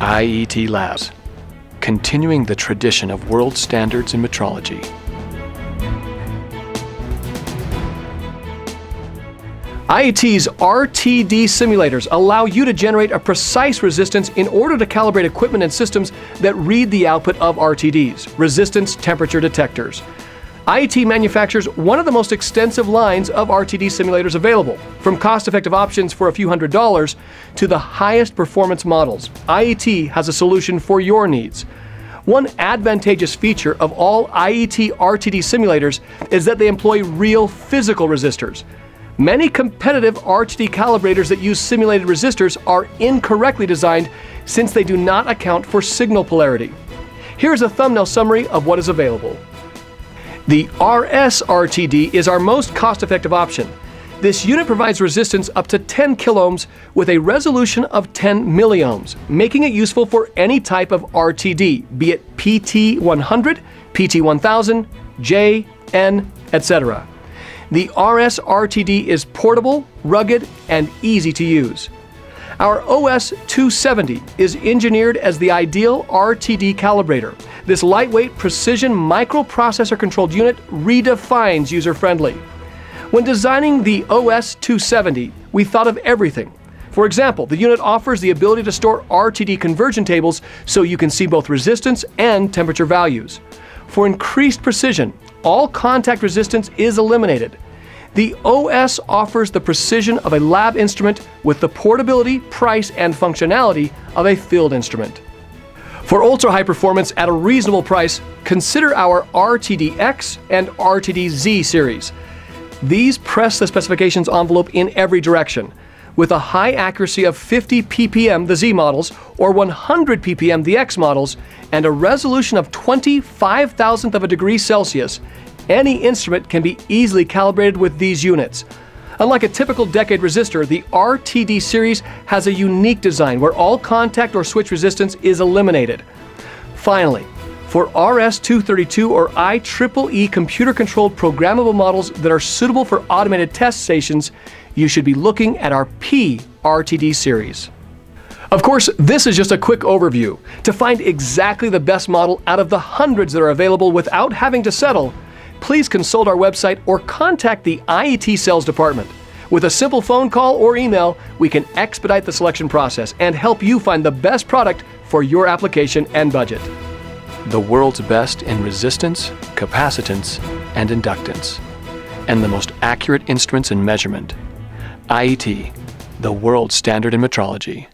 IET Labs, continuing the tradition of world standards in metrology. IET's RTD simulators allow you to generate a precise resistance in order to calibrate equipment and systems that read the output of RTDs, resistance temperature detectors. IET manufactures one of the most extensive lines of RTD simulators available, from cost effective options for a few hundred dollars to the highest performance models. IET has a solution for your needs. One advantageous feature of all IET RTD simulators is that they employ real physical resistors. Many competitive RTD calibrators that use simulated resistors are incorrectly designed since they do not account for signal polarity. Here's a thumbnail summary of what is available. The RS RTD is our most cost-effective option. This unit provides resistance up to 10 kiloohms with a resolution of 10 milliohms, making it useful for any type of RTD, be it PT100, PT1000, J, N, etc. The RS RTD is portable, rugged, and easy to use. Our OS 270 is engineered as the ideal RTD calibrator. This lightweight, precision microprocessor controlled unit redefines user friendly. When designing the OS 270, we thought of everything. For example, the unit offers the ability to store RTD conversion tables so you can see both resistance and temperature values. For increased precision, all contact resistance is eliminated. The OS offers the precision of a lab instrument with the portability, price, and functionality of a field instrument. For ultra high performance at a reasonable price, consider our RTDX and RTDZ series. These press the specifications envelope in every direction. With a high accuracy of 50 ppm, the Z models, or 100 ppm, the X models, and a resolution of 25 thousandth of a degree Celsius, any instrument can be easily calibrated with these units. Unlike a typical decade resistor, the RTD series has a unique design where all contact or switch resistance is eliminated. Finally, for RS-232 or IEEE computer-controlled programmable models that are suitable for automated test stations, you should be looking at our P RTD series. Of course, this is just a quick overview. To find exactly the best model out of the hundreds that are available without having to settle, please consult our website or contact the IET sales department. With a simple phone call or email, we can expedite the selection process and help you find the best product for your application and budget. The world's best in resistance, capacitance, and inductance, and the most accurate instruments in measurement. IET, the world standard in metrology.